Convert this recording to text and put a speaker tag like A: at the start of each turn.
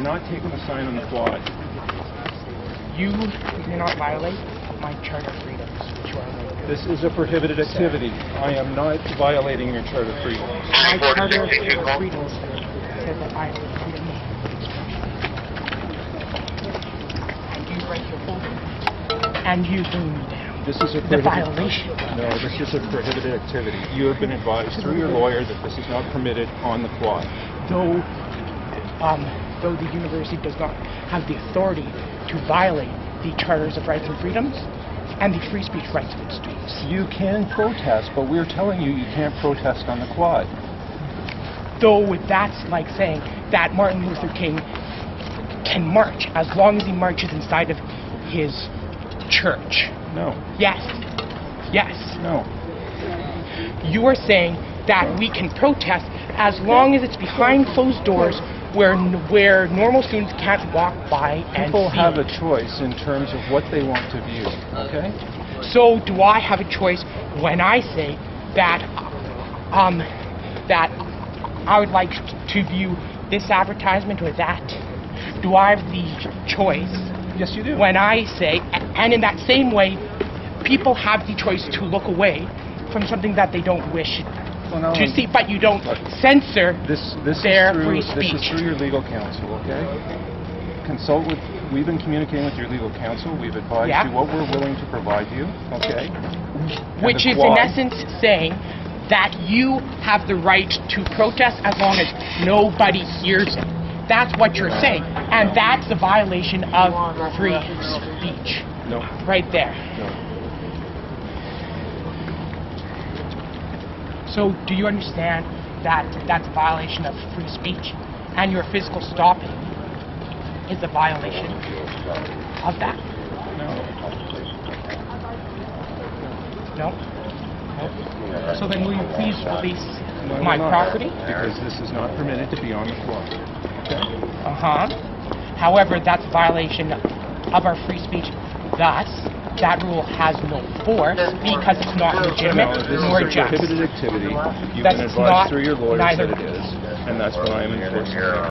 A: You're not taking a sign on the quad.
B: You do not violate my charter freedoms, which you are.
A: This is a prohibited activity. I am not violating your charter freedom.
B: My charter freedoms says that I have freedom And you break your. And you bring me down.
A: This is a prohibited...
B: violation.
A: No, this is a prohibited activity. You have been advised through your lawyer that this is not permitted on the quad.
B: Though, um, though the university does not have the authority to violate the charters of rights and freedoms and the free speech rights of its students.
A: You can protest, but we're telling you you can't protest on the quad.
B: Though that's like saying that Martin Luther King can march as long as he marches inside of his church.
A: No,
B: Yes. Yes.
A: no.
B: You are saying that we can protest as long as it's behind closed doors where where normal students can't walk by and
A: People have a choice in terms of what they want to view, okay?
B: So do I have a choice when I say that um that I would like to view this advertisement or that? Do I have the choice
A: Yes, you do.
B: when I say and in that same way people have the choice to look away from something that they don't wish
A: Well,
B: to see but you don't censor
A: This, this
B: their
A: through,
B: free
A: This is through your legal counsel, okay? Consult with, we've been communicating with your legal counsel. We've advised
B: Yeah.
A: you what we're willing to provide you, okay?
B: which is in essence saying that you have the right to protest as long as nobody hears it. That's what you're saying. And that's a violation of free speech.
A: No,
B: Right there.
A: no.
B: So do you understand that that's a violation of free speech? And your physical stopping is a violation of that?
A: No.
B: No? So then will you please release
A: No,
B: my property?
A: Because this is not permitted to be on the. Okay?
B: Uh-huh. However, that's a violation of our free speech. Thus, that rule has no force because it's not legitimate
A: this
B: nor just.
A: prohibited activity. You've
B: That's
A: been
B: not
A: advised through your lawyers
B: neither-
A: that it is, and that's what I am enforcing.